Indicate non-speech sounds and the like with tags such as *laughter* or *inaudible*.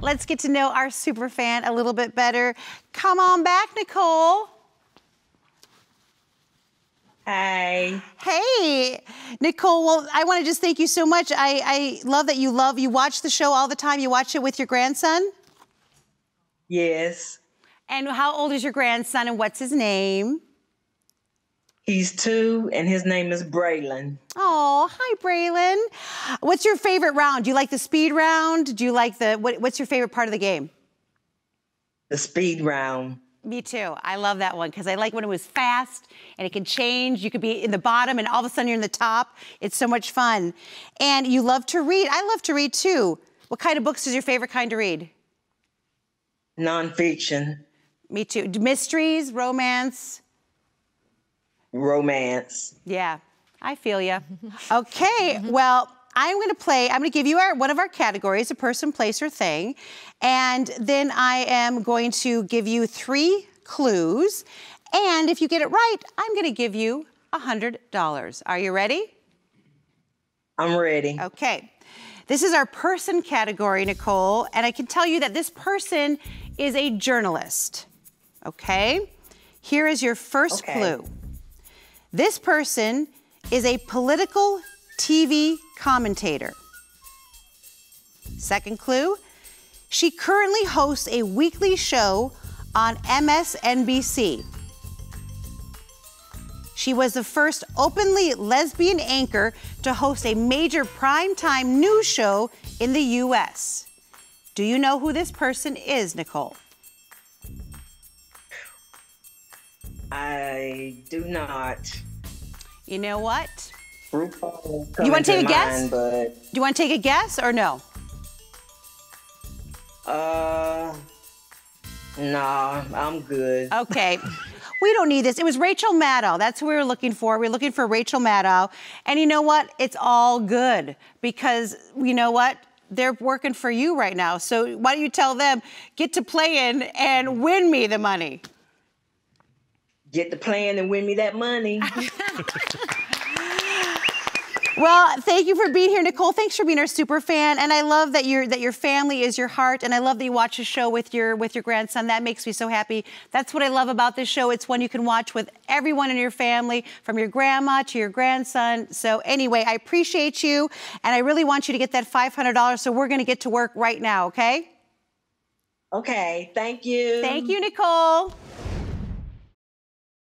Let's get to know our super fan a little bit better. Come on back, Nicole. Hey. Hey, Nicole. Well, I want to just thank you so much. I, I love that you love, you watch the show all the time. You watch it with your grandson? Yes. And how old is your grandson and what's his name? He's two and his name is Braylon. Oh, hi, Braylon. What's your favorite round? Do you like the speed round? Do you like the, what, what's your favorite part of the game? The speed round. Me too. I love that one because I like when it was fast and it can change. You could be in the bottom and all of a sudden you're in the top. It's so much fun. And you love to read. I love to read too. What kind of books is your favorite kind to read? Nonfiction. Me too. Mysteries, romance? Romance. Yeah, I feel you. okay, well, I'm going to play, I'm going to give you our, one of our categories, a person, place, or thing. And then I am going to give you three clues. And if you get it right, I'm going to give you $100. Are you ready? I'm ready. Okay. This is our person category, Nicole. And I can tell you that this person is a journalist. Okay? Here is your first okay. clue. This person is a political TV commentator. Second clue, she currently hosts a weekly show on MSNBC. She was the first openly lesbian anchor to host a major primetime news show in the U.S. Do you know who this person is, Nicole? I do not. You know what? RuPaul You want to take a mind, guess? But, Do you want to take a guess or no? uh, nah, I'm good. Okay. *laughs* We don't need this. It was Rachel Maddow. That's who we were looking for. We are looking for Rachel Maddow. And you know what? It's all good because you know what? They're working for you right now. So why don't you tell them, get to playing and win me the money? Get the plan and win me that money. *laughs* *laughs* Well, thank you for being here, Nicole. Thanks for being our super fan, and I love that your that your family is your heart, and I love that you watch a show with your with your grandson. That makes me so happy. That's what I love about this show. It's one you can watch with everyone in your family, from your grandma to your grandson. So anyway, I appreciate you, and I really want you to get that five hundred dollars. So we're going to get to work right now. Okay? okay, thank you. Thank you, Nicole.